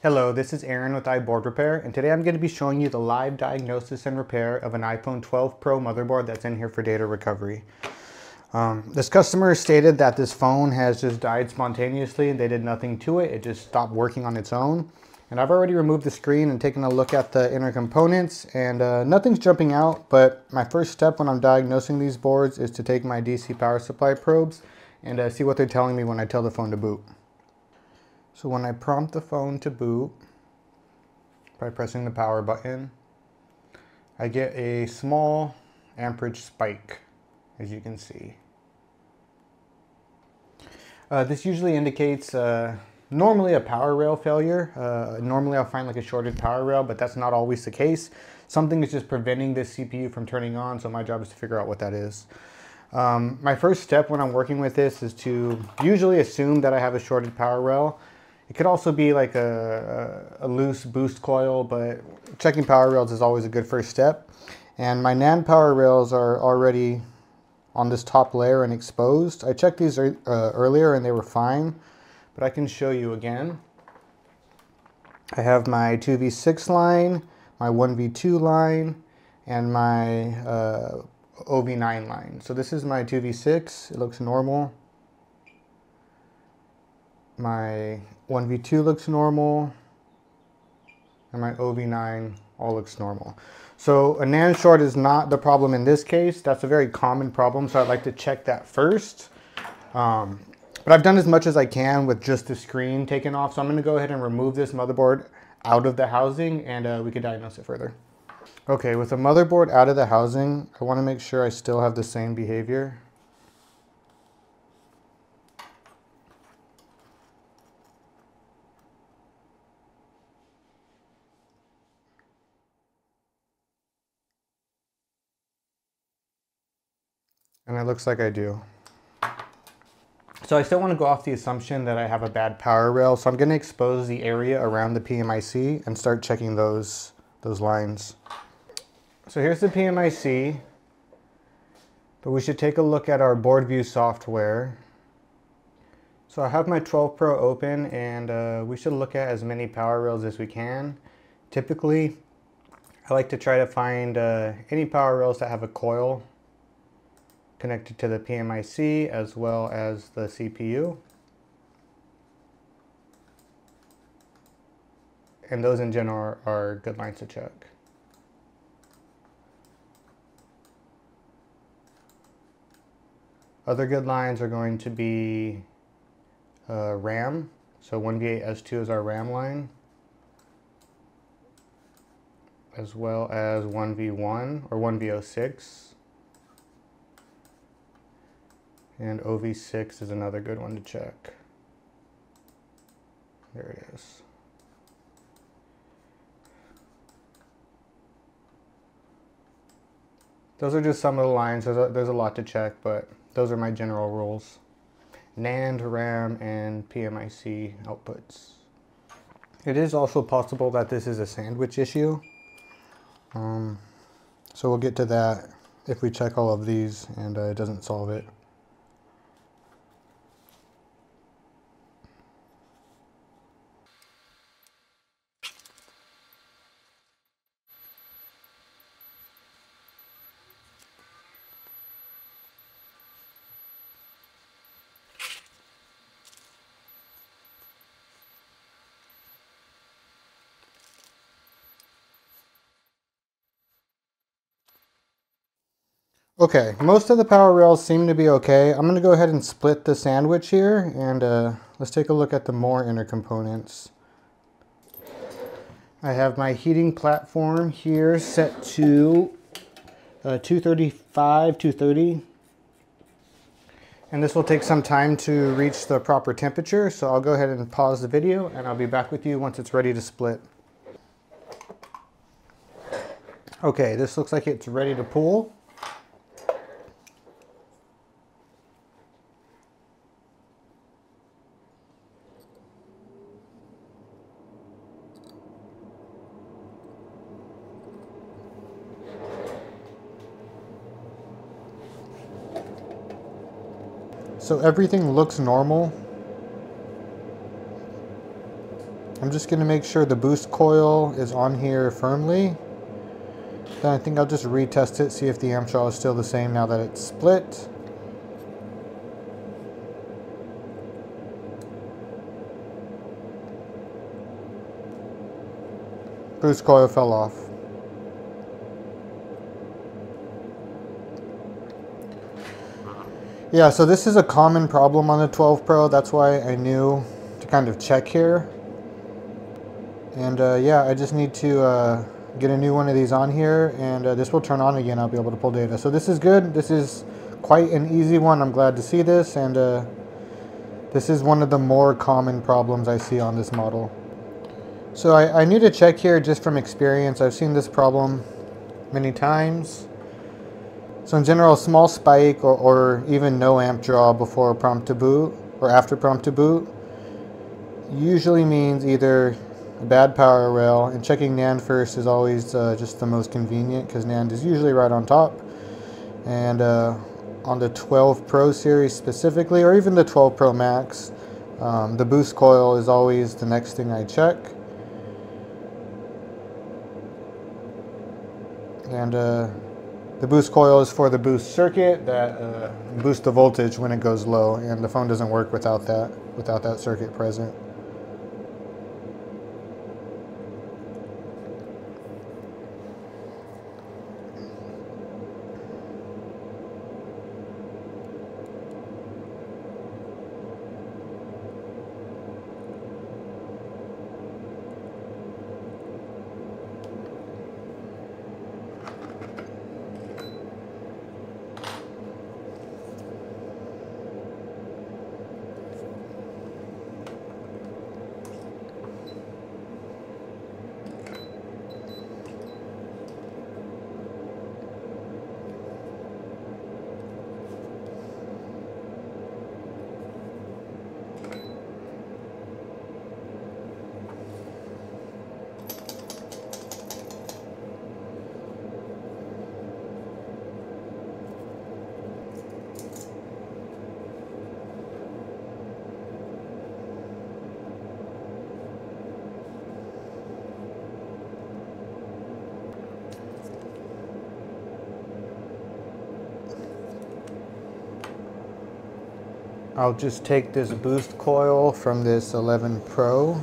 Hello, this is Aaron with iBoard Repair, and today I'm going to be showing you the live diagnosis and repair of an iPhone 12 Pro motherboard that's in here for data recovery. Um, this customer stated that this phone has just died spontaneously and they did nothing to it. It just stopped working on its own. And I've already removed the screen and taken a look at the inner components and uh, nothing's jumping out, but my first step when I'm diagnosing these boards is to take my DC power supply probes and uh, see what they're telling me when I tell the phone to boot. So when I prompt the phone to boot by pressing the power button, I get a small amperage spike, as you can see. Uh, this usually indicates uh, normally a power rail failure. Uh, normally I'll find like a shorted power rail, but that's not always the case. Something is just preventing this CPU from turning on, so my job is to figure out what that is. Um, my first step when I'm working with this is to usually assume that I have a shorted power rail it could also be like a, a, a, loose boost coil, but checking power rails is always a good first step. And my NAND power rails are already on this top layer and exposed. I checked these uh, earlier and they were fine, but I can show you again. I have my 2v6 line, my 1v2 line, and my uh, OV9 line. So this is my 2v6, it looks normal. My 1v2 looks normal, and my OV9 all looks normal. So a NAND short is not the problem in this case. That's a very common problem, so I'd like to check that first. Um, but I've done as much as I can with just the screen taken off, so I'm gonna go ahead and remove this motherboard out of the housing and uh, we can diagnose it further. Okay, with the motherboard out of the housing, I wanna make sure I still have the same behavior. And it looks like I do. So I still want to go off the assumption that I have a bad power rail. So I'm going to expose the area around the PMIC and start checking those, those lines. So here's the PMIC. But we should take a look at our board view software. So I have my 12 Pro open and uh, we should look at as many power rails as we can. Typically, I like to try to find uh, any power rails that have a coil connected to the PMIC as well as the CPU. And those in general are, good lines to check. Other good lines are going to be uh, RAM. So 1V8S2 is our RAM line. As well as 1V1 or 1V06 And OV6 is another good one to check. There it is. Those are just some of the lines. There's a, there's a lot to check, but those are my general rules. NAND, RAM, and PMIC outputs. It is also possible that this is a sandwich issue. Um, so we'll get to that if we check all of these and uh, it doesn't solve it. Okay, most of the power rails seem to be okay. I'm going to go ahead and split the sandwich here and uh, let's take a look at the more inner components. I have my heating platform here set to uh, 235, 230. And this will take some time to reach the proper temperature, so I'll go ahead and pause the video and I'll be back with you once it's ready to split. Okay, this looks like it's ready to pull. So everything looks normal. I'm just going to make sure the boost coil is on here firmly. Then I think I'll just retest it, see if the amp is still the same now that it's split. Boost coil fell off. Yeah, so this is a common problem on the 12 Pro. That's why I knew to kind of check here. And uh, yeah, I just need to uh, get a new one of these on here and uh, this will turn on again. I'll be able to pull data. So this is good. This is quite an easy one. I'm glad to see this. And uh, this is one of the more common problems I see on this model. So I, I need to check here just from experience. I've seen this problem many times. So in general, a small spike or, or even no amp draw before prompt to boot or after prompt to boot usually means either a bad power rail and checking NAND first is always uh, just the most convenient because NAND is usually right on top. And uh, on the 12 Pro series specifically, or even the 12 Pro Max, um, the boost coil is always the next thing I check. And uh, the boost coil is for the boost circuit that uh, boosts the voltage when it goes low, and the phone doesn't work without that, without that circuit present. I'll just take this boost coil from this 11 Pro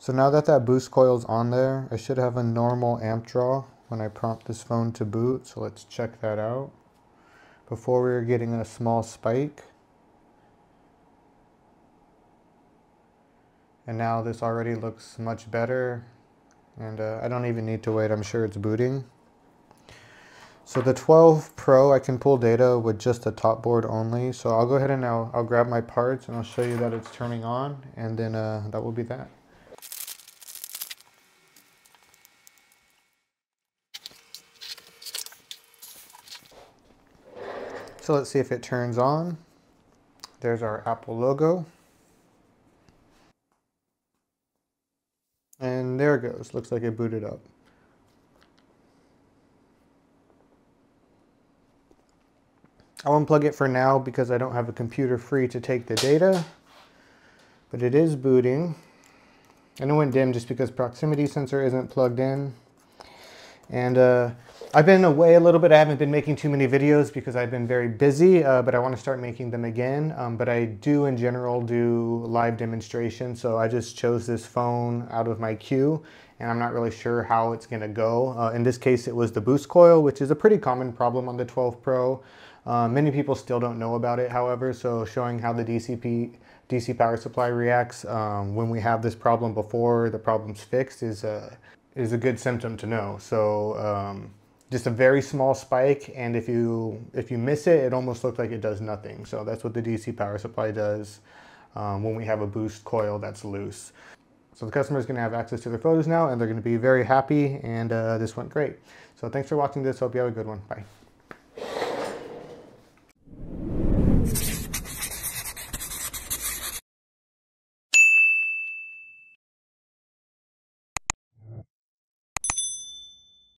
So now that that boost coil is on there, I should have a normal amp draw when I prompt this phone to boot. So let's check that out. Before we were getting a small spike. And now this already looks much better. And uh, I don't even need to wait, I'm sure it's booting. So the 12 Pro, I can pull data with just the top board only. So I'll go ahead and I'll, I'll grab my parts and I'll show you that it's turning on. And then uh, that will be that. So let's see if it turns on. There's our Apple logo. And there it goes. Looks like it booted up. I'll unplug it for now because I don't have a computer free to take the data, but it is booting. And it went dim just because proximity sensor isn't plugged in. And uh, I've been away a little bit. I haven't been making too many videos because I've been very busy, uh, but I want to start making them again. Um, but I do in general do live demonstrations. So I just chose this phone out of my queue and I'm not really sure how it's going to go. Uh, in this case, it was the boost coil, which is a pretty common problem on the 12 Pro. Uh, many people still don't know about it, however, so showing how the DCP, DC power supply reacts um, when we have this problem before the problem's fixed is a, is a good symptom to know. So um, just a very small spike, and if you, if you miss it, it almost looks like it does nothing. So that's what the DC power supply does um, when we have a boost coil that's loose. So the customer is going to have access to their photos now, and they're going to be very happy, and uh, this went great. So thanks for watching this. Hope you have a good one. Bye.